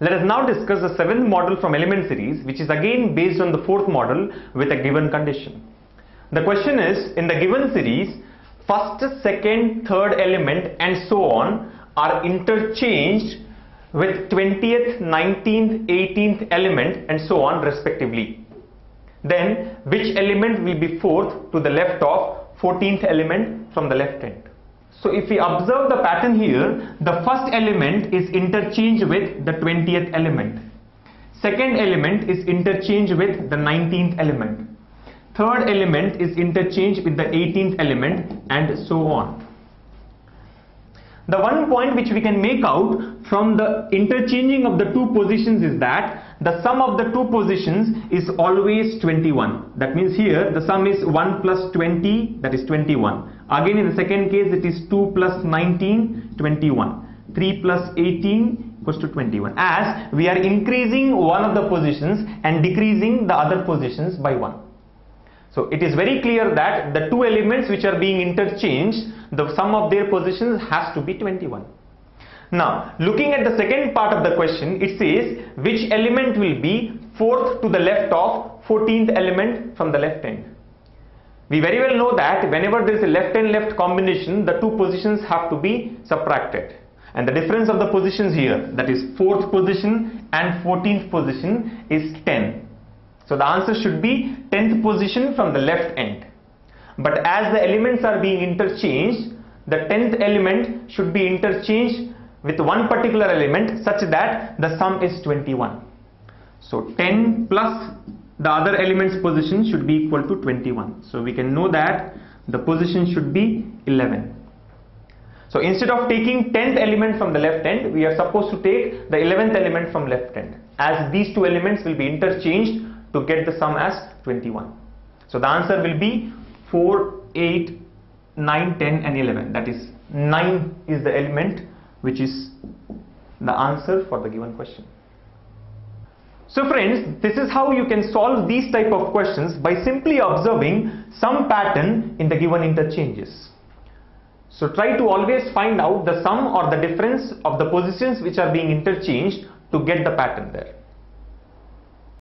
Let us now discuss the seventh model from element series which is again based on the fourth model with a given condition. The question is in the given series first, second, third element and so on are interchanged with 20th, 19th, 18th element and so on respectively. Then which element will be fourth to the left of 14th element from the left end? So if we observe the pattern here, the first element is interchanged with the 20th element. Second element is interchanged with the 19th element. Third element is interchanged with the 18th element and so on. The one point which we can make out from the interchanging of the two positions is that the sum of the two positions is always 21. That means here the sum is 1 plus 20 that is 21. Again in the second case it is 2 plus 19 21. 3 plus 18 equals to 21 as we are increasing one of the positions and decreasing the other positions by 1. So it is very clear that the two elements which are being interchanged, the sum of their positions has to be 21. Now, looking at the second part of the question, it says which element will be fourth to the left of 14th element from the left end. We very well know that whenever there is a left and left combination, the two positions have to be subtracted. And the difference of the positions here, that is fourth position and 14th position is 10. So the answer should be 10th position from the left end. But as the elements are being interchanged, the 10th element should be interchanged with one particular element such that the sum is 21. So 10 plus the other element's position should be equal to 21. So we can know that the position should be 11. So instead of taking 10th element from the left end, we are supposed to take the 11th element from left end. As these two elements will be interchanged to get the sum as 21. So the answer will be 4, 8, 9, 10 and 11. That is 9 is the element which is the answer for the given question. So friends, this is how you can solve these type of questions by simply observing some pattern in the given interchanges. So try to always find out the sum or the difference of the positions which are being interchanged to get the pattern there.